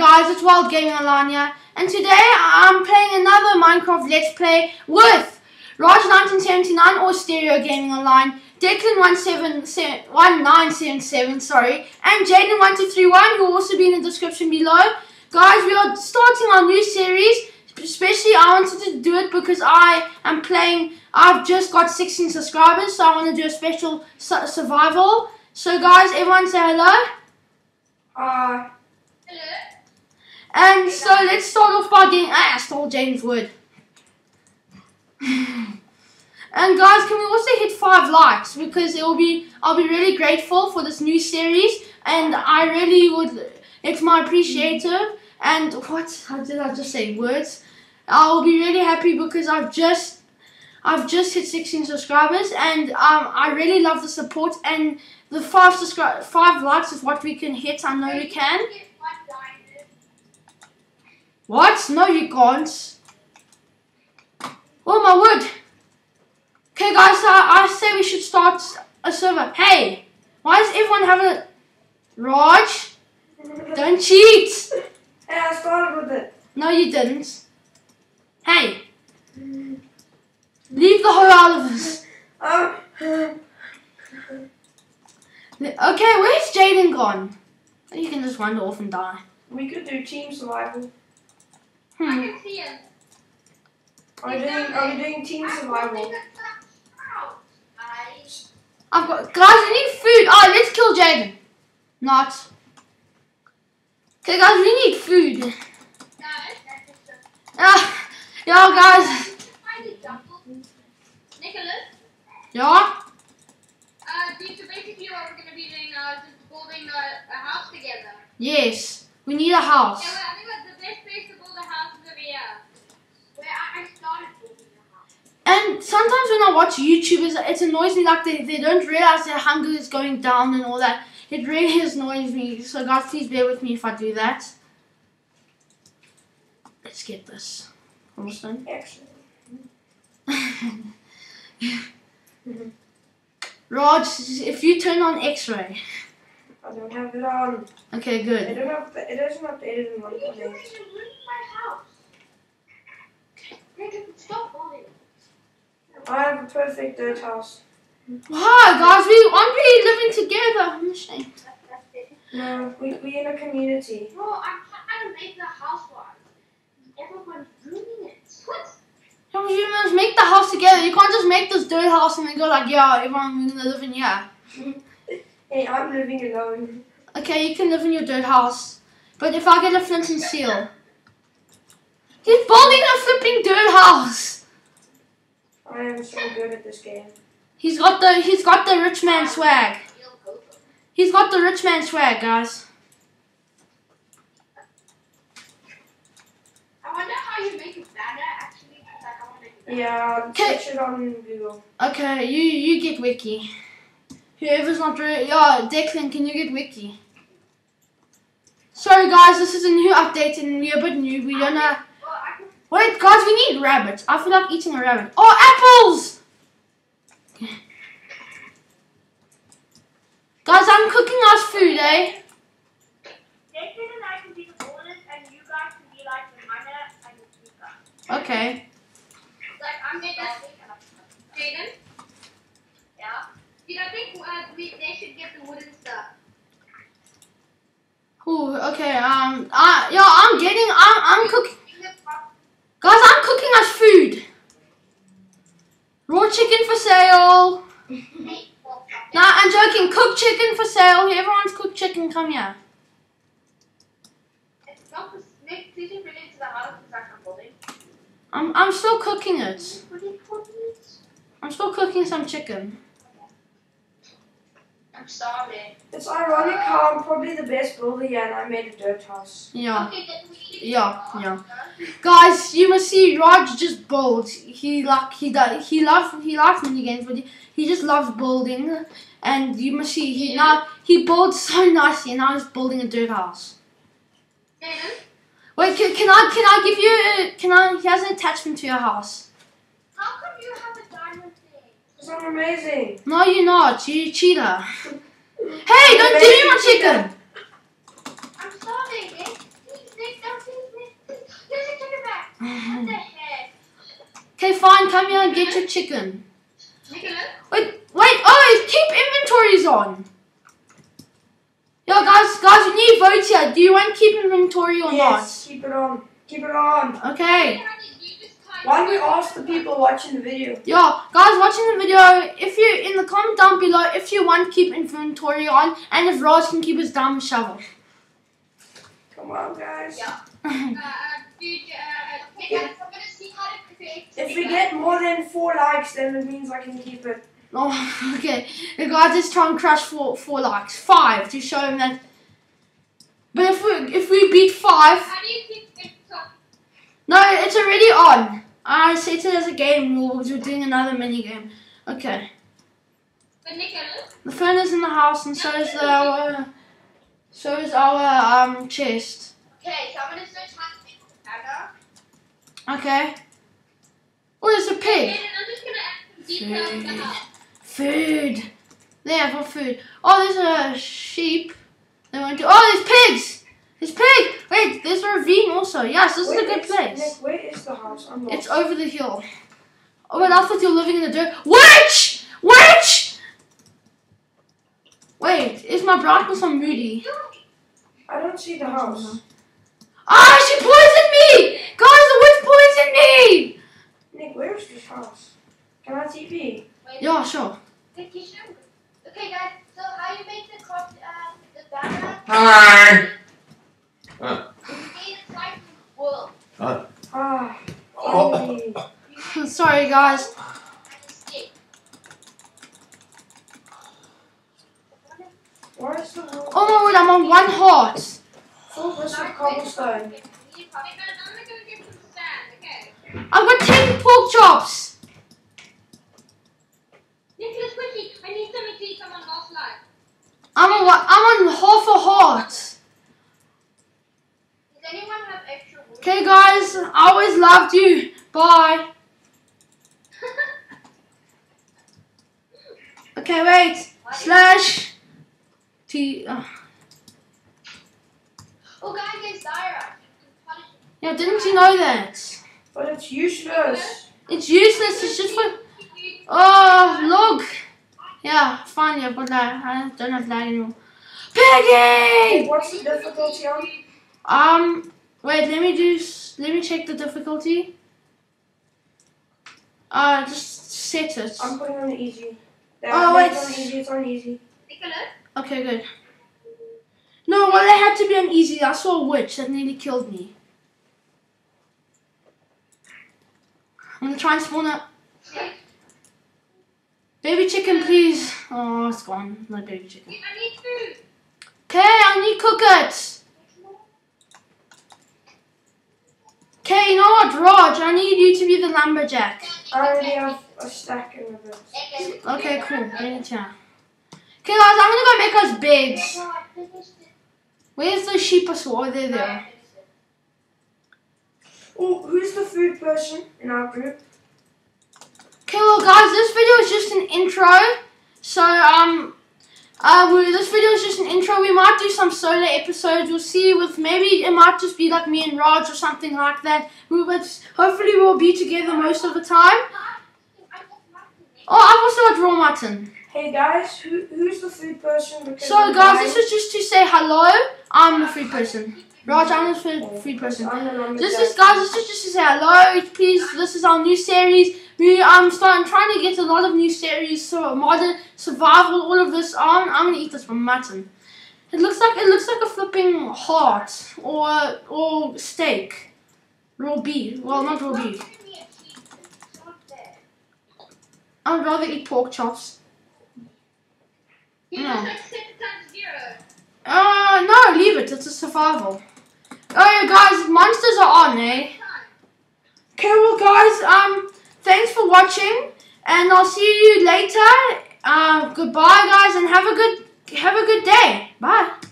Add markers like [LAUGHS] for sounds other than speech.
guys, it's Wild Gaming Online here, and today I'm playing another Minecraft Let's Play with Raj1979 or Stereo Gaming Online, Declan1977, sorry, and Jaden1231 who will also be in the description below. Guys, we are starting our new series, especially I wanted to do it because I am playing, I've just got 16 subscribers, so I want to do a special su survival. So guys, everyone say hello. Uh, And so let's start off by getting I stole James Wood. and guys, can we also hit five likes because it will be I'll be really grateful for this new series and I really would it's my appreciative and what how did I just say words? I'll be really happy because I've just I've just hit 16 subscribers and um, I really love the support and the five subscribe five likes is what we can hit. I know we can. What? No, you can't. Oh my word. Okay, guys, I, I say we should start a server. Hey, why does everyone have a Raj? Don't cheat. hey, I started with it. No, you didn't. Hey, leave the whole out of us. Okay, where's Jaden gone? You can just wander off and die. we could do team survival. Hmm. Are we doing, are we doing team survival? I've got guys. We need food. Oh, let's kill Jaden. Not. Okay, guys. We need food. Ah, yeah, guys. Nicholas, Yeah. uh, do- so basically what we're going to be doing now is just building a, a house together. Yes. We need a house. Yeah, well, I think that the best place to build a house is over here. Where I, I started building a house. And sometimes when I watch YouTubers, it annoys me like they, they don't realize their hunger is going down and all that. It really annoys me. So guys, please bear with me if I do that. Let's get this. Cobblestone. Excellent. [LAUGHS] Raj, if you turn on X-ray. I don't have it on. Okay, good. I good. don't have, it doesn't update in one You're point. going to ruin my house. Jacob, stop building. I have a perfect dirt house. Why, guys? We aren't really living together. I'm ashamed. That's it. No, we, we in a community. Bro, I'm trying to make the house one. Everyone's ruining it. What? Yeah, You must make the house together. You can't just make this dirt house and then go like, yeah, everyone we're gonna live in here. [LAUGHS] Hey, I'm living alone. Okay, you can live in your dirt house. But if I get a flint and steel. He's building a flipping dirt house. I am so good at this game. He's got the he's got the rich man swag. You'll go for it. He's got the rich man swag, guys. I wonder how you make it better, actually. Like, I want to make it better. Yeah, Okay. search it on Google. Okay, you you get wiki. Whoever's not ready, yeah, Declan, can you get wiki? Sorry guys, this is a new update and we're a bit new. We don't know. Well, I can Wait, guys, we need rabbits. I feel like eating a rabbit. Oh, apples! Guys, I'm cooking us food, eh? Jason and I can be the builders, and you guys can be like the miner and the keeper. Okay. Like, I'm Jaden. Jaden? Yeah? Dude, I think uh, we, they should get the wooden stuff. Ooh, okay, um, uh, yeah, I'm getting, I'm, I'm cooking. Cooking us food. Raw chicken for sale. Nah, I'm joking. Cooked chicken for sale. Everyone's cooked chicken. Come here. It's not the snake. Please bring it to the house because I'm. I'm, I'm still cooking it. What do you call it? I'm still cooking some chicken. I'm starving. It's ironic how I'm probably the best builder here and I made a dirt house. Yeah. Okay, then we need to Yeah, yeah. Guys, you must see Raj just builds. He like he does he loves he likes mini games, but he, he just loves building. And you must see he now he builds so nicely. And now he's building a dirt house. Jaden? Wait, can, can I can I give you a, can I? He has an attachment to your house. Amazing. No, you're not. You're a cheater. hey, don't do my chicken. I'm sorry, don't There's a chicken back. The? Okay, fine. Come here and get your chicken. Wait, wait. Oh, keep inventories on. Yo, guys, guys, we need votes here. Do you want to keep inventory or yes, not? Yes, keep it on. Keep it on. Okay. You just type- Why don't we ask the people watching the video? Yo, guys, watching the video, if you in the comment down below if you want to keep inventory on, and if Raj can keep his diamond shovel. Come on, guys. Yeah. Uh, [LAUGHS] uh, dude, uh, Nicholas, I'm gonna see how to create. If we get more than four likes, then it means I can keep it. Oh, [LAUGHS] okay. The guys, let's try and crush four four likes, five to show him that. But if we if we beat five, How do you keep it up? no, it's already on. I set it as a game rule because we're doing another mini game. Okay. The phone is in the house, and so is our so is our um chest. okay, so I'm gonna search how to make Anna. Okay. Oh, there's a pig. I'm just gonna add some details in the house. Food. There for food. Oh, there's a sheep. They went to. Oh, there's pigs. There's pig. Wait, there's a ravine also. Yes, this is a good place. Nick, where is the house? I'm lost. It's over the hill. Oh, but I thought you were living in the dirt. Witch! Witch! Wait, is my brightness on moody? I don't see the house. Ah, she poisoned me! Guys, the witch poisoned me! Nick, where is this house? Can I TP? Wait, Yeah, sure. Good question. Okay, guys. So how you make the cop, uh, the banner? Hi. You need a slice of wool Ah. Oh. finally. Sorry, guys. and a stick. Where is the wall? Oh my word, I'm on one heart. Full list of cobblestone. You need copy, but I'm only gonna get some sand. Okay. I've got 10 pork chops. Nicholas, quickly! I need something to eat. Someone last night. I'm on, one- I'm on half a heart. Does anyone have extra? Okay, guys, I always loved you. Bye. Okay, wait. Slash T. Uh, Oh, guys, there's Zyra. yeah, didn't you know that? But it's useless. It's useless. It's just for. Oh, look. Yeah, finally Yeah, but lag. I don't have lag anymore. Peggy! What's the difficulty on? Um, wait. Let me do. Let me check the difficulty. Uh, just set it. I'm putting on easy. There, Oh, it's wait. on easy. It's on easy. Nicholas? Okay, good. No, well, it had to be on easy. I saw a witch that nearly killed me. I'm gonna try and spawn a baby chicken, please. Oh, it's gone. No baby chicken. I need food. Okay, I need cook it. Okay, you know what, Raj? I need you to be the lumberjack. I already have a stack in the. Okay, cool. Here. Okay, guys, I'm gonna go make us beds. Where's the sheep or so? Oh, they're there. Oh, who's the food person in our group? Okay, well, guys, this video is just an intro. So, um, uh, we, this video is just an intro. We might do some solo episodes. We'll see. With maybe it might just be like me and Raj or something like that. We would hopefully we'll be together most of the time. Oh, I've also got raw mutton. Hey guys, who who's the food person? Because So, guys, this is just to say hello. I'm the food person. Raj, I'm the food, food person. I'm the lumberjack. This is guys. This is just to say hello. Please, this is our new series. We I'm starting trying to get a lot of new series. So modern survival, all of this. I'm I'm gonna eat this from mutton. It looks like it looks like a flipping heart or or steak, raw beef. Well, not raw beef. I'd rather eat pork chops. You No. just like six times zero. Uh, no, leave it. It's a survival. Oh yeah, guys, monsters are on, eh? Okay, well, guys, um, thanks for watching, and I'll see you later. Uh, goodbye, guys, and have a good have a good day. Bye.